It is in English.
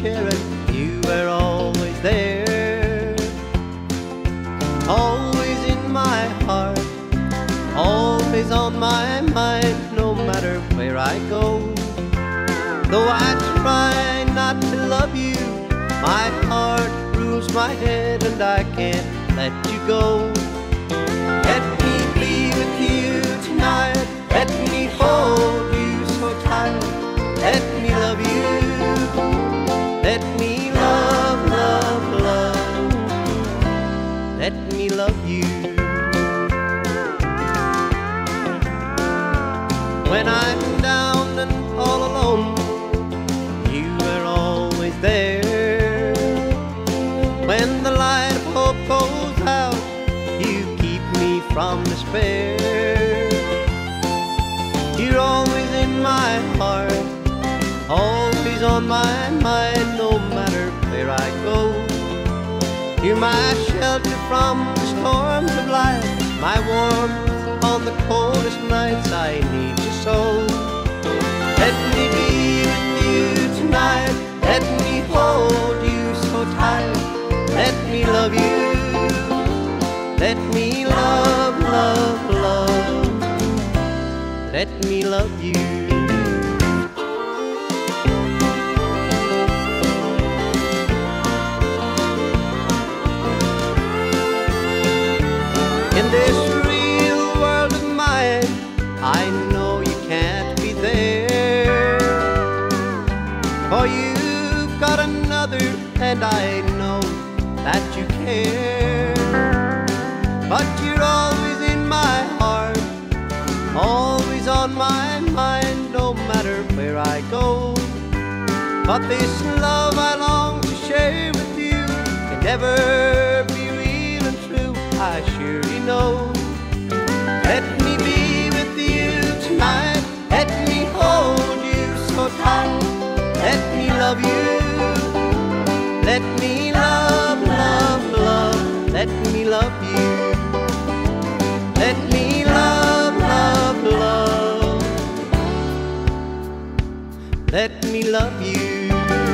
share it. You were always there, always in my heart, always on my mind, no matter where I go. Though I try not to love you, my heart rules my head and I can't let you go. Let me love you. Let me love, love, love. Let me love you. When I'm down and all alone, you are always there. When the light of hope goes out, you keep me from despair. You're always in my heart, on my mind, no matter where I go. You're my shelter from the storms of life, my warmth on the coldest nights. I need you so. Let me be with you tonight. Let me hold you so tight. Let me love you. Let me love, love, love. Let me love you. For you've got another, and I know that you care. But you're always in my heart, always on my mind, no matter where I go. But this love I long to share with you can never be real and true, I surely know. Let me be with you tonight, let me hold you so tight, let love you. Let me love, love, love, let me love you. Let me love, love, love. Let me love you.